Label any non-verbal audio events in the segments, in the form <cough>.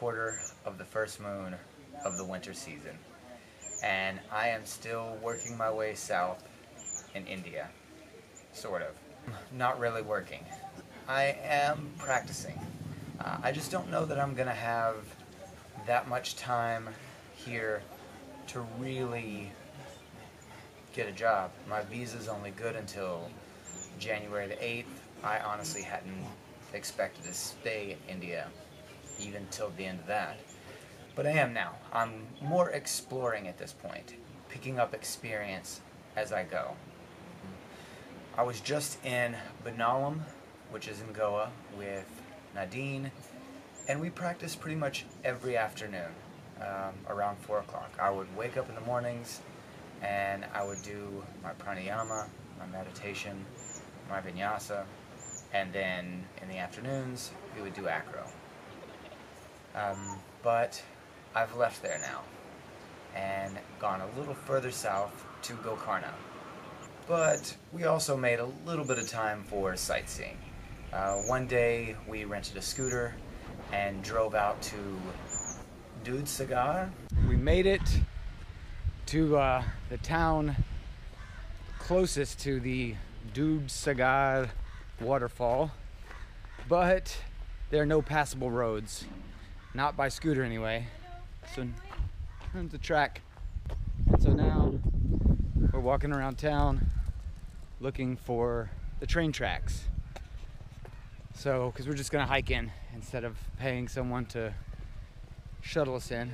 quarter of the first moon of the winter season, and I am still working my way south in India. Sort of. Not really working. I am practicing. Uh, I just don't know that I'm gonna have that much time here to really get a job. My visa's only good until January the 8th. I honestly hadn't expected to stay in India even till the end of that. But I am now. I'm more exploring at this point, picking up experience as I go. I was just in Benaulim, which is in Goa, with Nadine, and we practiced pretty much every afternoon um, around 4 o'clock. I would wake up in the mornings and I would do my pranayama, my meditation, my vinyasa, and then in the afternoons we would do acro. Um, but I've left there now and gone a little further south to Gokarna. But we also made a little bit of time for sightseeing. Uh, one day we rented a scooter and drove out to Dudhsagar. We made it to uh, the town closest to the Dudhsagar waterfall, but there are no passable roads, not by scooter anyway. So there's the track. And so now we're walking around town looking for the train tracks. So, because we're just gonna hike in instead of paying someone to shuttle us in,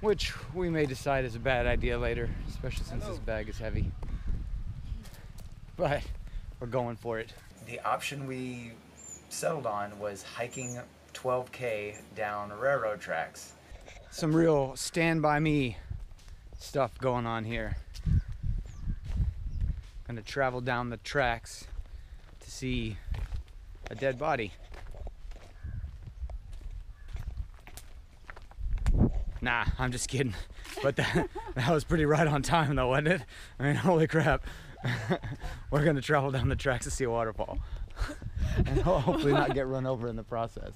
which we may decide is a bad idea later, especially since this bag is heavy. But we're going for it. The option we settled on was hiking 12k down railroad tracks. Some real stand by me stuff going on here. Gonna travel down the tracks to see a dead body. Nah, I'm just kidding. <laughs> But that, that was pretty right on time though, wasn't it? I mean, <laughs> holy crap. <laughs> We're gonna travel down the tracks to see a waterfall. and hopefully not get run over in the process.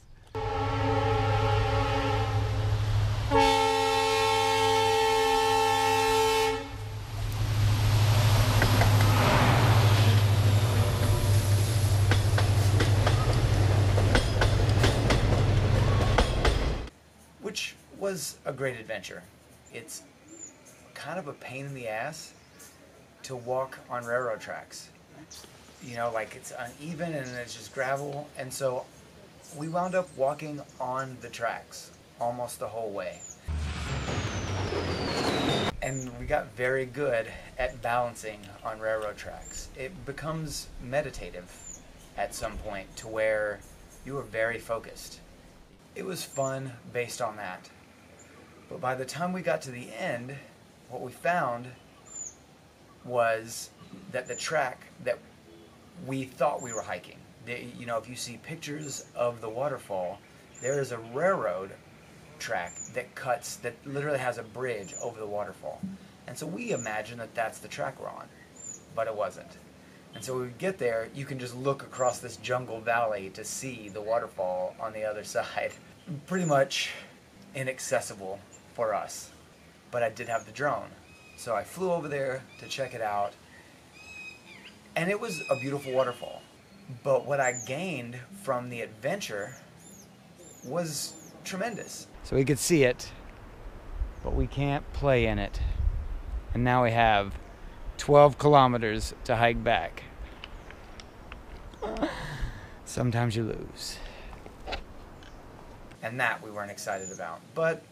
which was a great adventure. It's kind of a pain in the ass to walk on railroad tracks. You know, like it's uneven and it's just gravel, and so we wound up walking on the tracks almost the whole way. And we got very good at balancing on railroad tracks. It becomes meditative at some point to where you are very focused. It was fun based on that. But by the time we got to the end, what we found was that the track that we thought we were hiking, the, you know, if you see pictures of the waterfall, there is a railroad track that cuts, that literally has a bridge over the waterfall. And so we imagine that that's the track we're on, but it wasn't. And so we get there, you can just look across this jungle valley to see the waterfall on the other <laughs> side. Pretty much inaccessible for us. But I did have the drone. So I flew over there to check it out. And it was a beautiful waterfall. But what I gained from the adventure was tremendous. So we could see it, but we can't play in it. And now we have 12 kilometers to hike back. Sometimes you lose. And that we weren't excited about. But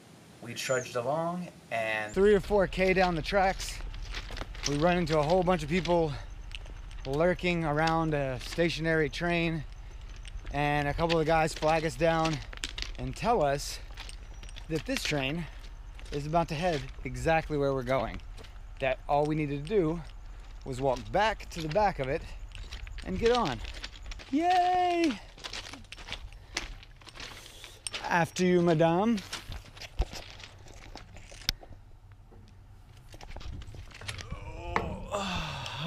we trudged along and Three or four K down the tracks, we run into a whole bunch of people lurking around a stationary train. And a couple of guys flag us down and tell us that this train is about to head exactly where we're going. That all we needed to do was walk back to the back of it and get on. Yay! After you, madame.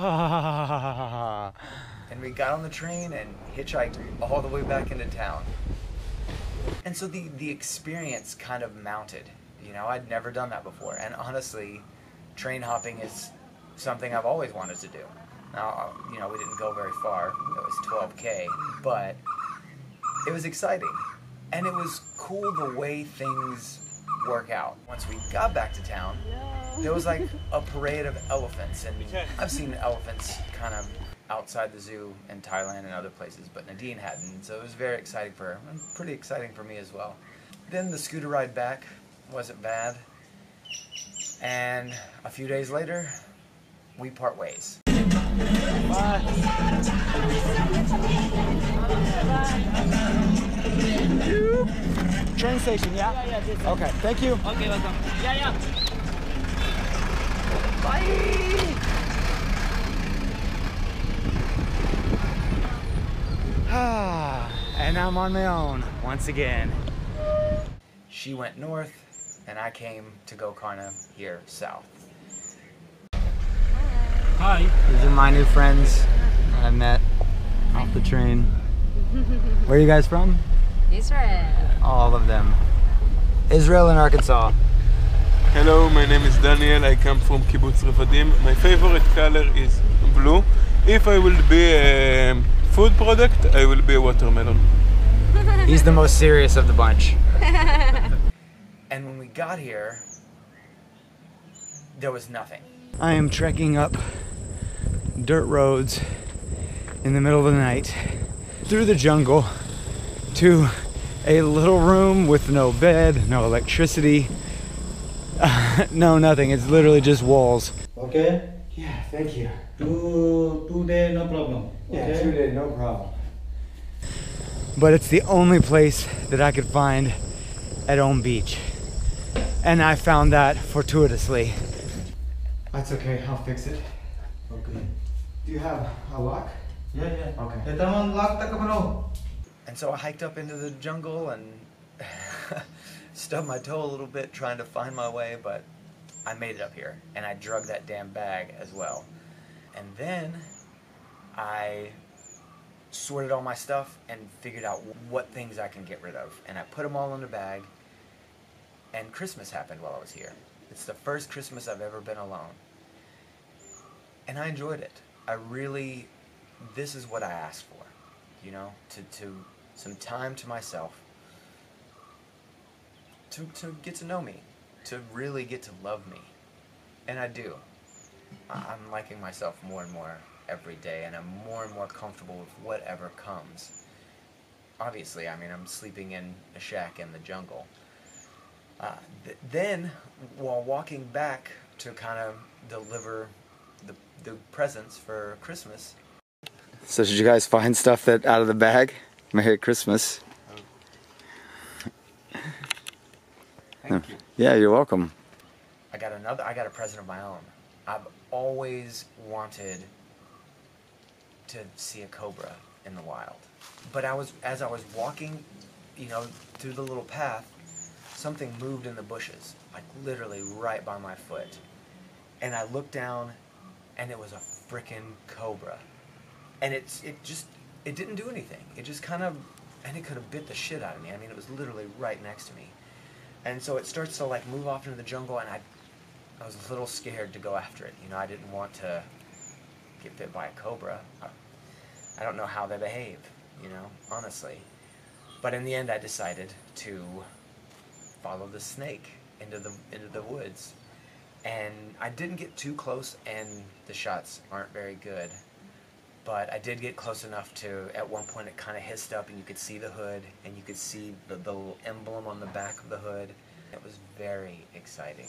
<laughs> and we got on the train and hitchhiked all the way back into town. And so the, the experience kind of mounted. You know, I'd never done that before. And honestly, train hopping is something I've always wanted to do. Now, you know, we didn't go very far. It was 12K, but it was exciting. And it was cool the way things work out. Once we got back to town, there was like a parade of elephants. And I've seen elephants kind of outside the zoo in Thailand and other places, but Nadine hadn't. So it was very exciting for her, and pretty exciting for me as well. Then the scooter ride back wasn't bad. And a few days later, we part ways. Train station, yeah? Yeah, yeah, this. Okay, thank you. Okay, welcome. Yeah, yeah. Ah, and I'm on my own once again. She went north, and I came to Gokarna here south. Hi. These are my new friends I met off the train. Where are you guys from? Israel. All of them. Israel and Arkansas. Hello, my name is Daniel. I come from Kibbutz Revadim. My favorite color is blue. If I will be a food product, I will be a watermelon. <laughs> He's the most serious of the bunch. <laughs> And when we got here, there was nothing. I am trekking up dirt roads in the middle of the night through the jungle to a little room with no bed, no electricity, <laughs> no nothing. It's literally just walls. Okay. Yeah, thank you. Two two day no problem. Yeah, Okay. days, no problem. But it's the only place that I could find at Om Beach. And I found that fortuitously. That's okay, I'll fix it. Okay. Do you have a lock? Yeah yeah. Okay. Kita man lock tak bro. And so I hiked up into the jungle and stubbed my toe a little bit trying to find my way, but I made it up here. And I drug that damn bag as well. And then I sorted all my stuff and figured out what things I can get rid of. And I put them all in a bag. And Christmas happened while I was here. It's the first Christmas I've ever been alone. And I enjoyed it. I really, this is what I asked for you know, to, to some time to myself, to, to get to know me, to really get to love me. And I do. I'm liking myself more and more every day, and I'm more and more comfortable with whatever comes. Obviously, I mean, I'm sleeping in a shack in the jungle. Uh, th- then, while walking back to kind of deliver the, the presents for Christmas, So did you guys find stuff that out of the bag? Merry Christmas. Thank you. Yeah, you're welcome. I got another. I got a present of my own. I've always wanted to see a cobra in the wild, but I was as I was walking, you know, through the little path, something moved in the bushes, like literally right by my foot, and I looked down, and it was a freaking cobra, and it's it just it didn't do anything. It just kind of and it could have bit the shit out of me. I mean, it was literally right next to me. And so it starts to like move off into the jungle, and I, I was a little scared to go after it. You know, I didn't want to get bit by a cobra. I, don't know how they behave, you know, honestly. But in the end, I decided to follow the snake into the into the woods, and I didn't get too close, and the shots aren't very good. But I did get close enough to, at one point, it kind of hissed up, and you could see the hood, and you could see the, the little emblem on the back of the hood. It was very exciting.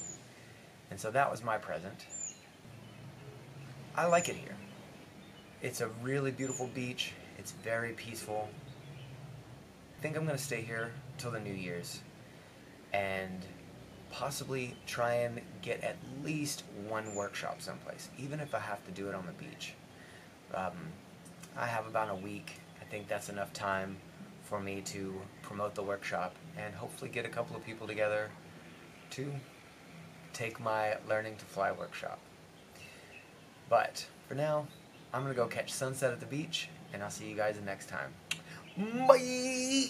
And so that was my present. I like it here. It's a really beautiful beach. It's very peaceful. I think I'm going to stay here till the New Year's and possibly try and get at least one workshop someplace, even if I have to do it on the beach. Um, I have about a week. I think that's enough time for me to promote the workshop and hopefully get a couple of people together to take my learning to fly workshop. But for now, I'm gonna go catch sunset at the beach, and I'll see you guys next time. Bye.